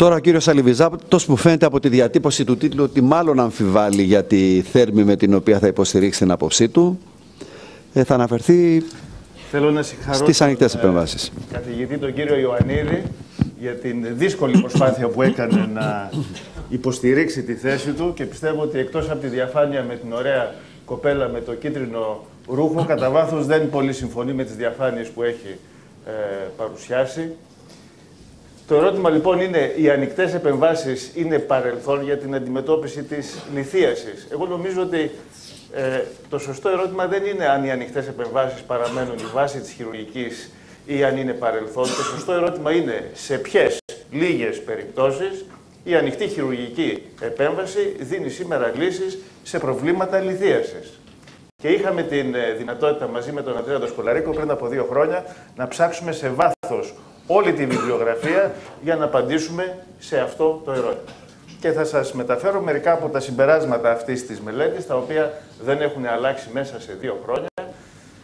Τώρα ο κύριος Αλιβιζάτος που φαίνεται από τη διατύπωση του τίτλου ότι μάλλον αμφιβάλλει για τη θέρμη με την οποία θα υποστηρίξει την άποψή του, ε, θα αναφερθεί Θέλω να συγχαρώ στις ανοιχτές τον, επεμβάσεις. ε, καθηγητή τον κύριο Ιωαννίδη για την δύσκολη προσπάθεια που έκανε να υποστηρίξει τη θέση του και πιστεύω ότι εκτός από τη διαφάνεια με την ωραία κοπέλα με το κίτρινο ρούχο, κατά βάθος δεν πολύ συμφωνεί με τις διαφάνειες που έχει ε, παρουσιάσει. Το ερώτημα λοιπόν είναι, οι ανοιχτές επεμβάσεις είναι παρελθόν για την αντιμετώπιση της λιθίαση. Εγώ νομίζω ότι ε, το σωστό ερώτημα δεν είναι αν οι ανοιχτές επεμβάσεις παραμένουν η βάση της χειρουργικής ή αν είναι παρελθόν. Το σωστό ερώτημα είναι σε ποιες λίγες περιπτώσεις η ανοιχτή χειρουργική επέμβαση δίνει σήμερα λύσεις σε προβλήματα λιθίασης. Και είχαμε την ε, δυνατότητα μαζί με τον Αντρέα Δοσκολαρίκο πριν από δύο χρόνια να ψάξουμε σε βάθος όλη τη βιβλιογραφία για να απαντήσουμε σε αυτό το ερώτημα. Και θα σας μεταφέρω μερικά από τα συμπεράσματα αυτής της μελέτης, τα οποία δεν έχουν αλλάξει μέσα σε δύο χρόνια.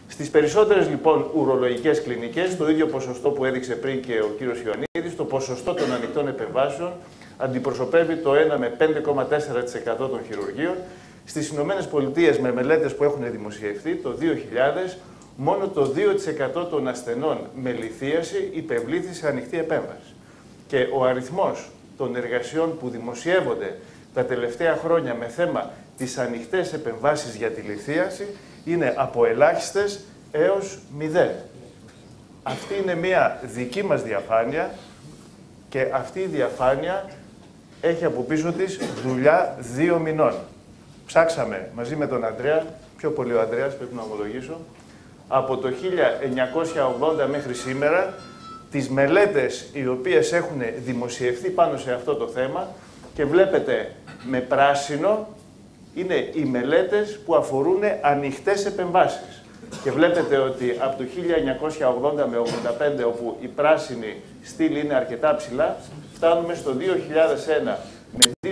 Στις περισσότερες λοιπόν ουρολογικές κλινικές, το ίδιο ποσοστό που έδειξε πριν και ο κύριος Ιωαννίδης, το ποσοστό των ανοιχτών επεμβάσεων αντιπροσωπεύει το 1 με 5,4% των χειρουργείων. Στις Ηνωμένες Πολιτείες με μελέτες που έχουν δημοσιευθεί το 2000, μόνο το 2% των ασθενών με λυθίαση υπευλήθη σε ανοιχτή επέμβαση. Και ο αριθμός των εργασιών που δημοσιεύονται τα τελευταία χρόνια με θέμα τις ανοιχτές επεμβάσεις για τη λυθίαση είναι από ελάχιστες έως μηδέν. Αυτή είναι μια δική μας διαφάνεια και αυτή η διαφάνεια έχει από πίσω της δουλειά δύο μηνών. Ψάξαμε μαζί με τον Αντρέα, πιο πολύ ο Αντρέας πρέπει να ομολογήσω, από το 1980 μέχρι σήμερα τις μελέτες οι οποίες έχουν δημοσιευθεί πάνω σε αυτό το θέμα και βλέπετε με πράσινο είναι οι μελέτες που αφορούν ανοιχτές επεμβάσεις. Και βλέπετε ότι από το 1980 με 85 όπου η πράσινη στήλη είναι αρκετά ψηλά, φτάνουμε στο 2001 με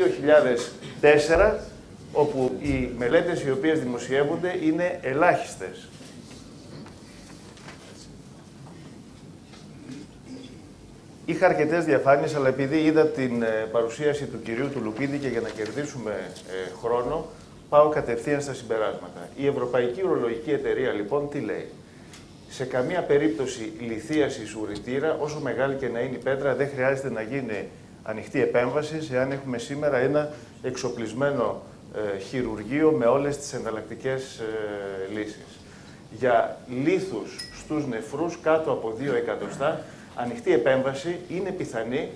2004 όπου οι μελέτες οι οποίες δημοσιεύονται είναι ελάχιστες. Είχα αρκετές διαφάνειες, αλλά επειδή είδα την ε, παρουσίαση του κυρίου του Λουπίδη και για να κερδίσουμε ε, χρόνο, πάω κατευθείαν στα συμπεράσματα. Η Ευρωπαϊκή Ουρολογική Εταιρεία, λοιπόν, τι λέει; Σε καμία περίπτωση λιθίαση ουρητήρα, όσο μεγάλη και να είναι η πέτρα, δεν χρειάζεται να γίνει ανοιχτή επέμβαση, εάν έχουμε σήμερα ένα εξοπλισμένο ε, χειρουργείο με όλες τις εναλλακτικές ε, λύσεις. Για λίθους στους νεφρούς κάτω από 2 εκατοστά, ανοιχτή επέμβαση είναι πιθανή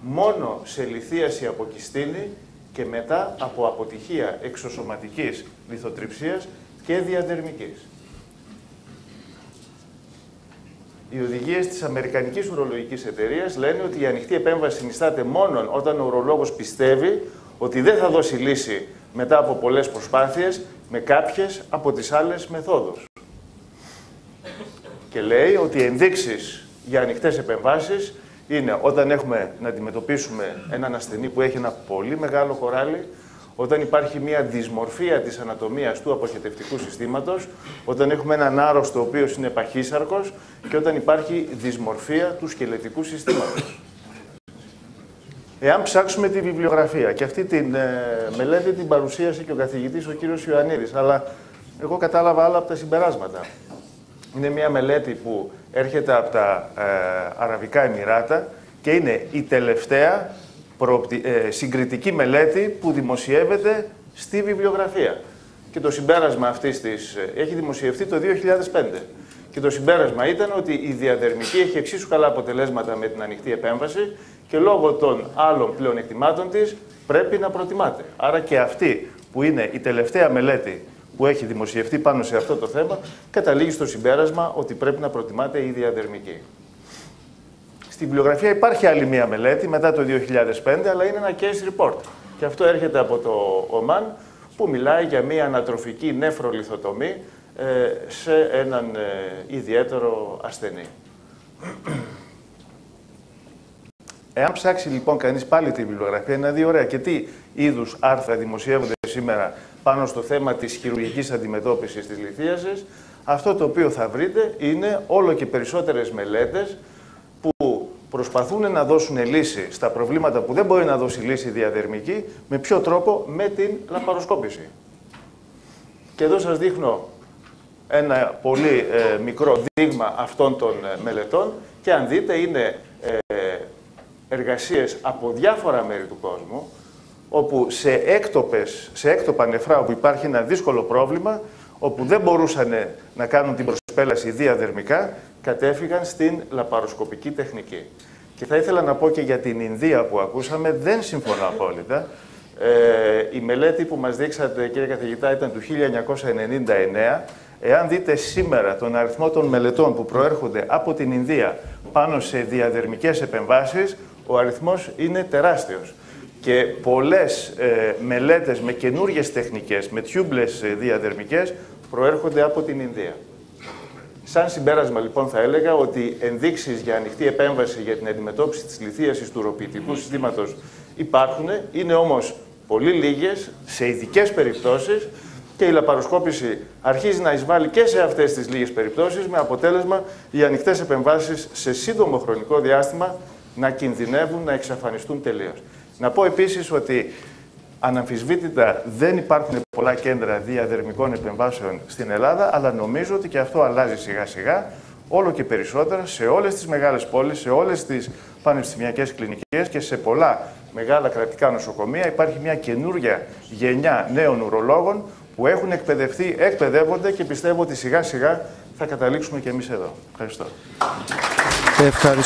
μόνο σε λιθίαση από κυστίνη και μετά από αποτυχία εξωσωματικής λιθοτριψίας και διαδερμικής. Οι οδηγίες της Αμερικανικής Ουρολογικής Εταιρείας λένε ότι η ανοιχτή επέμβαση συνιστάται μόνο όταν ο ουρολόγος πιστεύει ότι δεν θα δώσει λύση μετά από πολλές προσπάθειες με κάποιες από τις άλλες μεθόδους. Και λέει ότι οι ενδείξεις για ανοιχτές επεμβάσεις είναι όταν έχουμε να αντιμετωπίσουμε έναν ασθενή που έχει ένα πολύ μεγάλο κοράλι, όταν υπάρχει μια δυσμορφία της ανατομίας του αποχετευτικού συστήματος, όταν έχουμε έναν άρρωστο ο οποίος είναι παχύσαρκος και όταν υπάρχει δυσμορφία του σκελετικού συστήματος. Εάν ψάξουμε τη βιβλιογραφία, και αυτή τη ε, μελέτη την παρουσίασε και ο καθηγητής ο κύριος Ιωαννίδης, αλλά εγώ κατάλαβα άλλα από τα συμπεράσματα. Είναι μια μελέτη που έρχεται από τα ε, Αραβικά Εμμυράτα και είναι η τελευταία ε, συγκριτική μελέτη που δημοσιεύεται στη βιβλιογραφία. Και το συμπέρασμα αυτής της ε, έχει δημοσιευτεί το 2005. Και το συμπέρασμα ήταν ότι η διαδερμική έχει εξίσου καλά αποτελέσματα με την ανοιχτή επέμβαση και λόγω των άλλων πλεονεκτημάτων της πρέπει να προτιμάται. Άρα και αυτή που είναι η τελευταία μελέτη που έχει δημοσιευτεί πάνω σε αυτό το θέμα, καταλήγει στο συμπέρασμα ότι πρέπει να προτιμάται η διαδερμική. Στη βιβλιογραφία υπάρχει άλλη μία μελέτη μετά το 2005, αλλά είναι ένα case report. Και αυτό έρχεται από το ΟΜΑΝ, που μιλάει για μία ανατροφική νεφρολιθοτομή ε, σε έναν ε, ιδιαίτερο ασθενή. Εάν ψάξει λοιπόν κανείς πάλι τη βιβλιογραφία, είναι δύο ωραία. Και τι είδους άρθρα δημοσιεύονται σήμερα πάνω στο θέμα της χειρουργικής αντιμετώπισης της λιθίασης, αυτό το οποίο θα βρείτε είναι όλο και περισσότερες μελέτες που προσπαθούν να δώσουν λύση στα προβλήματα που δεν μπορεί να δώσει λύση διαδερμική, με ποιο τρόπο, με την λαπαροσκόπηση. Και εδώ σας δείχνω ένα πολύ ε, μικρό δείγμα αυτών των ε, μελετών και αν δείτε είναι ε, εργασίες από διάφορα μέρη του κόσμου όπου σε, έκτοπες, σε έκτοπα νεφρά όπου υπάρχει ένα δύσκολο πρόβλημα όπου δεν μπορούσαν να κάνουν την προσπέλαση διαδερμικά κατέφυγαν στην λαπαροσκοπική τεχνική. Και θα ήθελα να πω και για την Ινδία που ακούσαμε, δεν συμφωνώ απόλυτα. Ε, η μελέτη που μας δείξατε, κύριε καθηγητά, ήταν του 1999. Εάν δείτε σήμερα τον αριθμό των μελετών που προέρχονται από την Ινδία πάνω σε διαδερμικές επεμβάσεις, ο αριθμός είναι τεράστιος. Και πολλές ε, μελέτες με καινούργιες τεχνικές, με tubeless ε, διαδερμικές, προέρχονται από την Ινδία. Σαν συμπέρασμα, λοιπόν, θα έλεγα ότι ενδείξεις για ανοιχτή επέμβαση για την αντιμετώπιση της λιθίασης του ροπητικού συστήματος υπάρχουν, είναι όμως πολύ λίγες, σε ειδικές περιπτώσεις και η λαπαροσκόπηση αρχίζει να εισβάλλει και σε αυτές τις λίγες περιπτώσεις με αποτέλεσμα οι ανοιχτές επεμβάσεις σε σύντομο χρονικό διάστημα να κινδυνεύουν να εξαφανιστούν τελείως. Να πω επίσης ότι Αναμφισβήτητα δεν υπάρχουν πολλά κέντρα διαδερμικών επεμβάσεων στην Ελλάδα, αλλά νομίζω ότι και αυτό αλλάζει σιγά σιγά όλο και περισσότερα σε όλες τις μεγάλες πόλεις, σε όλες τις πανεπιστημιακές κλινικές και σε πολλά μεγάλα κρατικά νοσοκομεία υπάρχει μια καινούργια γενιά νέων ουρολόγων που έχουν εκπαιδευτεί, εκπαιδεύονται και πιστεύω ότι σιγά σιγά θα καταλήξουμε και εμείς εδώ. Ευχαριστώ. Ευχαριστώ.